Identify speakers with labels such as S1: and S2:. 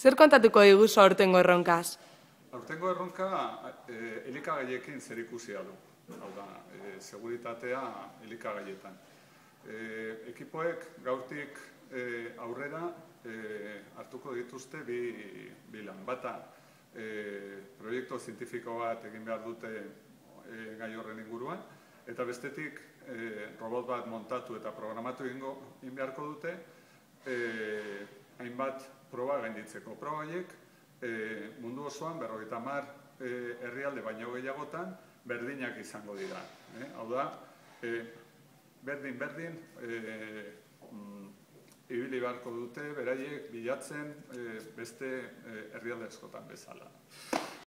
S1: Zer kontatuko diguzu aurtengo erronkaz?
S2: Aurtengo erronka e, elikagaiekin zer ikusia du. Hau da, e, seguritatea elikagaietan. E, ekipoek gaurtik e, aurrera e, hartuko dituzte bi, bi lan. Bata, e, proiektu zientifiko bat egin behar dute e, gai horren inguruan, eta bestetik e, robot bat montatu eta programatu egingo egin beharko dute, e, hainbat proba gainditzeko. Proba haiek e, mundu osoan berrogeita mar e, herrialde baino gehiagotan berdinak izango dira. E, hau da, e, berdin, berdin, e, mm, ibili beharko dute, beraiek bilatzen e, beste herrialde eskotan bezala.